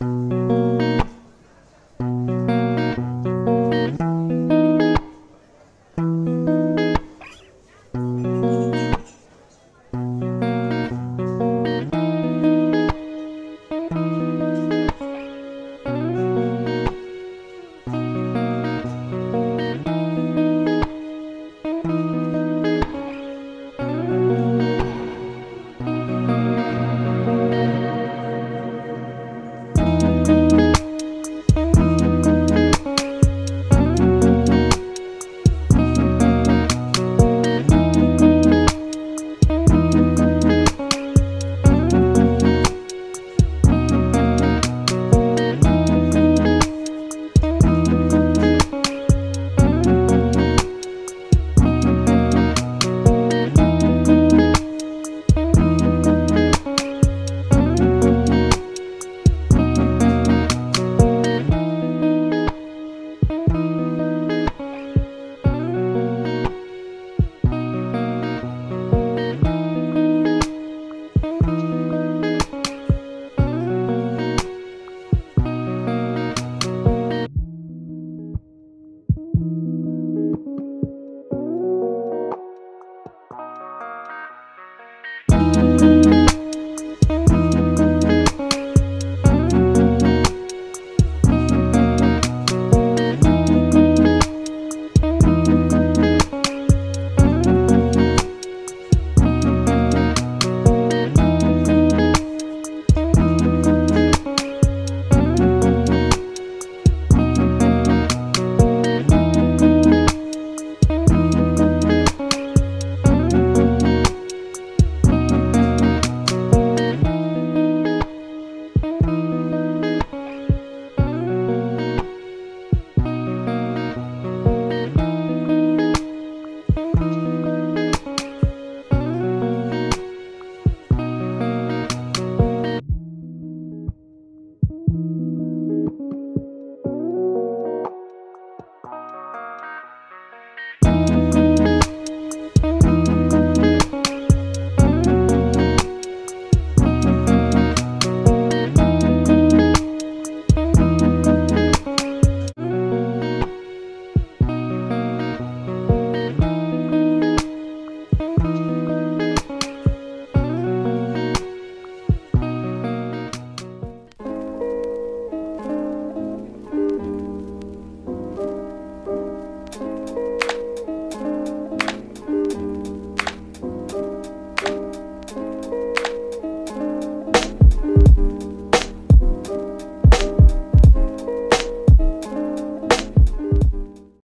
了。